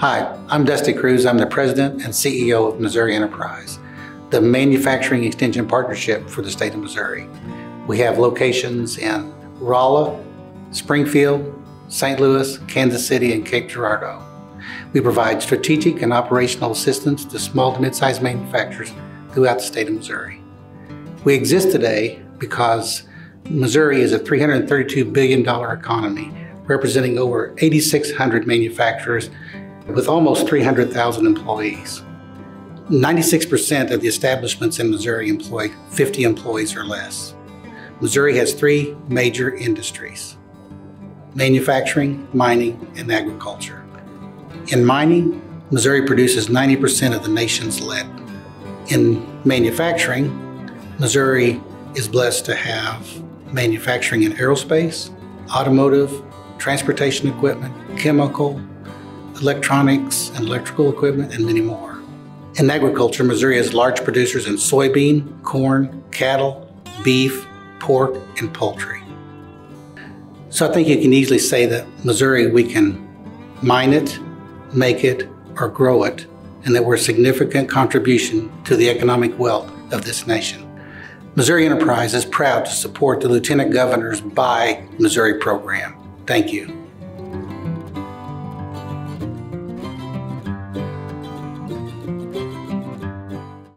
Hi, I'm Dusty Cruz. I'm the president and CEO of Missouri Enterprise, the manufacturing extension partnership for the state of Missouri. We have locations in Rolla, Springfield, St. Louis, Kansas City, and Cape Girardeau. We provide strategic and operational assistance to small to mid-sized manufacturers throughout the state of Missouri. We exist today because Missouri is a $332 billion economy, representing over 8,600 manufacturers with almost 300,000 employees. 96% of the establishments in Missouri employ 50 employees or less. Missouri has three major industries manufacturing, mining, and agriculture. In mining, Missouri produces 90% of the nation's lead. In manufacturing, Missouri is blessed to have manufacturing in aerospace, automotive, transportation equipment, chemical, electronics and electrical equipment, and many more. In agriculture, Missouri has large producers in soybean, corn, cattle, beef, pork, and poultry. So I think you can easily say that Missouri, we can mine it, make it, or grow it, and that we're a significant contribution to the economic wealth of this nation. Missouri Enterprise is proud to support the Lieutenant Governor's Buy Missouri program. Thank you.